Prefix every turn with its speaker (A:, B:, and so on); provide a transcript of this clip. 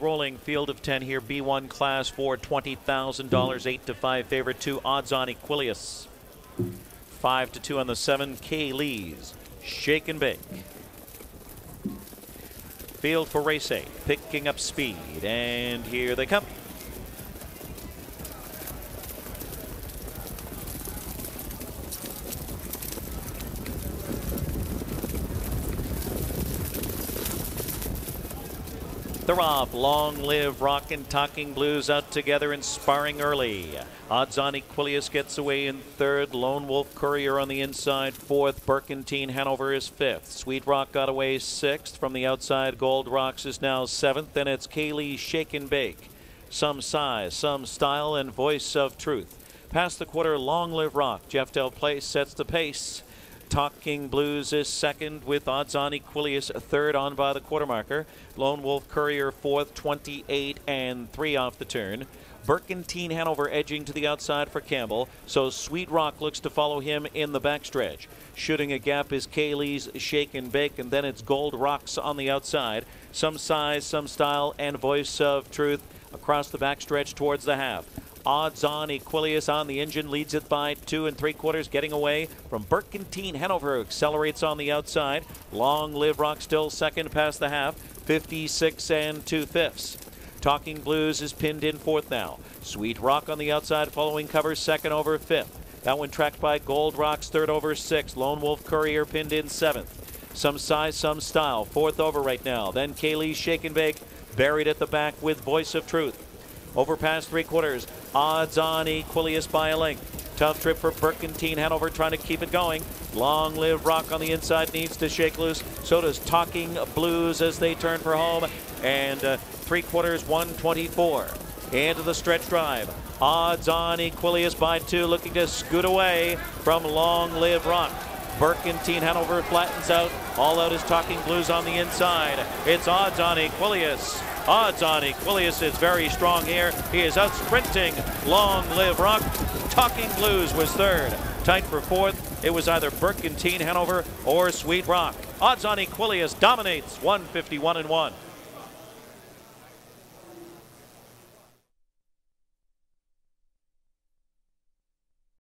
A: rolling field of 10 here. B1 class for $20,000. 8 to 5 favorite. 2 odds on Equuleus. 5 to 2 on the 7. K. Lees. Shake and bake. Field for race A. Picking up speed. And here they come. They're off. Long live Rockin' Talking Blues out together and sparring early. Odds on Equuleus gets away in third. Lone Wolf Courier on the inside fourth. Burkentine Hanover is fifth. Sweet Rock got away sixth. From the outside, Gold Rocks is now seventh. Then it's Kaylee Shake and Bake. Some size, some style, and voice of truth. Past the quarter, Long Live Rock. Jeff Del Place sets the pace. Talking Blues is second with odds on Equuleus third on by the quarter marker. Lone Wolf Courier fourth, 28 and 3 off the turn. Burkentine Hanover edging to the outside for Campbell, so Sweet Rock looks to follow him in the backstretch. Shooting a gap is Kaylee's Shake and Bake, and then it's Gold Rocks on the outside. Some size, some style, and voice of truth across the backstretch towards the half. Odds on Equuleus on the engine leads it by two and three quarters, getting away from Burkentine Hanover. Accelerates on the outside. Long Live Rock still second past the half, 56 and two fifths. Talking Blues is pinned in fourth now. Sweet Rock on the outside, following cover second over fifth. That one tracked by Gold Rocks, third over sixth. Lone Wolf Courier pinned in seventh. Some size, some style, fourth over right now. Then Kaylee Shake and Bake buried at the back with Voice of Truth. Over past three quarters, odds on Equuleus by a length. Tough trip for Burkentine Hanover trying to keep it going. Long live Rock on the inside needs to shake loose. So does Talking Blues as they turn for home. And uh, three quarters, 124. Into the stretch drive. Odds on Equuleus by two, looking to scoot away from Long Live Rock. Burkentine Hanover flattens out. All out is Talking Blues on the inside. It's odds on Equuleus. Odds on Equuleus is very strong here. He is out sprinting. Long live Rock. Talking Blues was third. Tight for fourth. It was either Burkentine Hanover or Sweet Rock. Odds on Equuleus dominates 151 and 1.